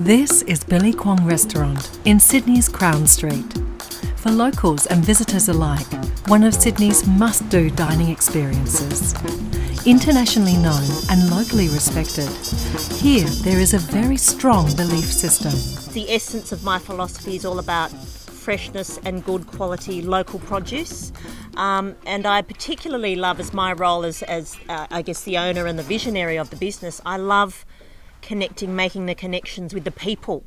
This is Billy Kwong Restaurant in Sydney's Crown Street. For locals and visitors alike, one of Sydney's must do dining experiences. Internationally known and locally respected, here there is a very strong belief system. The essence of my philosophy is all about freshness and good quality local produce. Um, and I particularly love, as my role as, as uh, I guess, the owner and the visionary of the business, I love connecting, making the connections with the people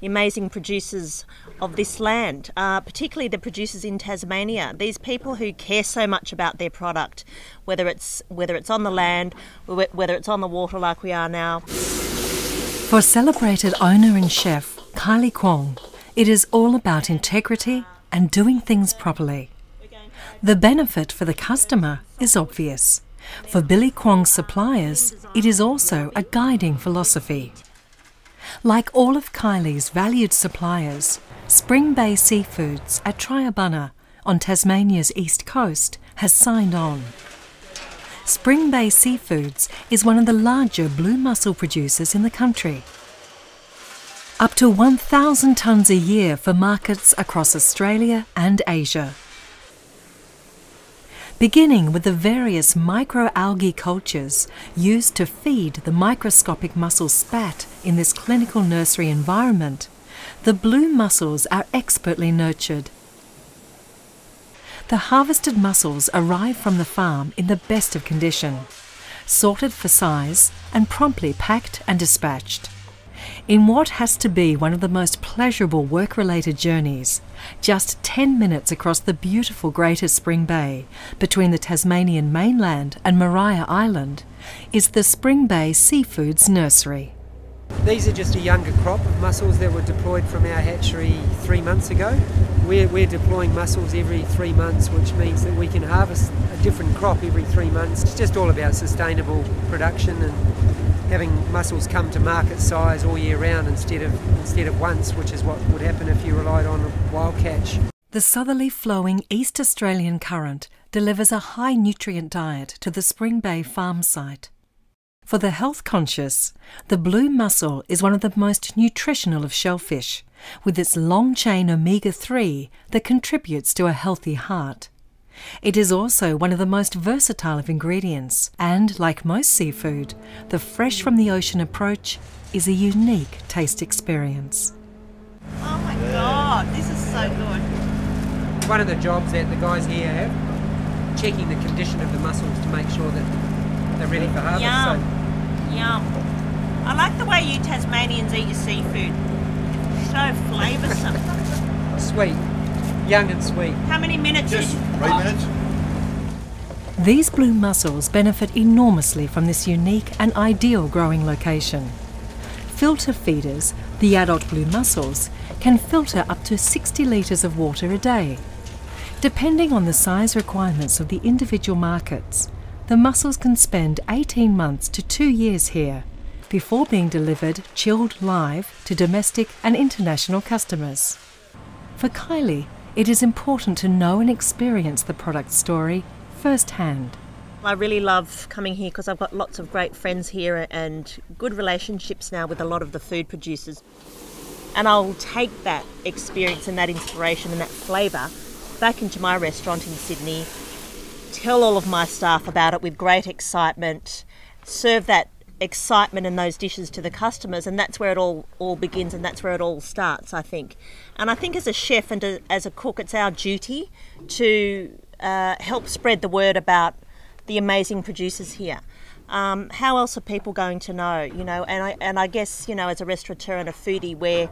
the amazing producers of this land, uh, particularly the producers in Tasmania. These people who care so much about their product, whether it's whether it's on the land, whether it's on the water, like we are now. For celebrated owner and chef Kylie Kwong, it is all about integrity and doing things properly. The benefit for the customer is obvious. For Billy Kwong's suppliers, it is also a guiding philosophy. Like all of Kylie's valued suppliers, Spring Bay Seafoods at Triabunna on Tasmania's east coast has signed on. Spring Bay Seafoods is one of the larger blue mussel producers in the country. Up to 1,000 tonnes a year for markets across Australia and Asia beginning with the various microalgae cultures used to feed the microscopic mussel spat in this clinical nursery environment, the blue mussels are expertly nurtured. The harvested mussels arrive from the farm in the best of condition, sorted for size and promptly packed and dispatched. In what has to be one of the most pleasurable work related journeys, just 10 minutes across the beautiful Greater Spring Bay between the Tasmanian mainland and Maria Island, is the Spring Bay Seafoods Nursery. These are just a younger crop of mussels that were deployed from our hatchery three months ago. We're, we're deploying mussels every three months, which means that we can harvest a different crop every three months. It's just all about sustainable production and having mussels come to market size all year round instead of instead of once, which is what would happen if you relied on wild catch. The southerly flowing East Australian current delivers a high nutrient diet to the Spring Bay farm site. For the health conscious, the blue mussel is one of the most nutritional of shellfish, with its long chain omega 3 that contributes to a healthy heart. It is also one of the most versatile of ingredients, and like most seafood, the fresh from the ocean approach is a unique taste experience. Oh my god, this is so good. One of the jobs that the guys here have, checking the condition of the mussels to make sure that they're ready for harvest. Yum. So. Yum. I like the way you Tasmanians eat your seafood. So flavoursome. Sweet young and sweet. How many minutes? Just three oh. minutes. These blue mussels benefit enormously from this unique and ideal growing location. Filter feeders, the adult blue mussels, can filter up to 60 litres of water a day. Depending on the size requirements of the individual markets, the mussels can spend 18 months to two years here before being delivered chilled live to domestic and international customers. For Kylie, it is important to know and experience the product story firsthand. I really love coming here because I've got lots of great friends here and good relationships now with a lot of the food producers. And I'll take that experience and that inspiration and that flavour back into my restaurant in Sydney, tell all of my staff about it with great excitement, serve that excitement in those dishes to the customers and that's where it all all begins and that's where it all starts I think. And I think as a chef and a, as a cook it's our duty to uh, help spread the word about the amazing producers here. Um, how else are people going to know you know? And I and I guess you know as a restaurateur and a foodie we're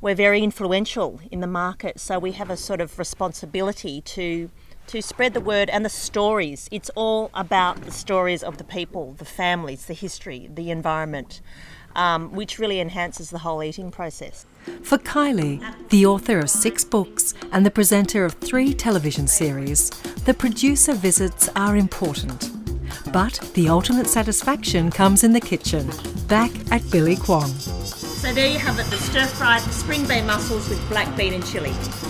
we're very influential in the market so we have a sort of responsibility to to spread the word and the stories. It's all about the stories of the people, the families, the history, the environment, um, which really enhances the whole eating process. For Kylie, the author of six books and the presenter of three television series, the producer visits are important. But the ultimate satisfaction comes in the kitchen, back at Billy Kwong. So there you have it, the stir-fried spring bay mussels with black bean and chilli.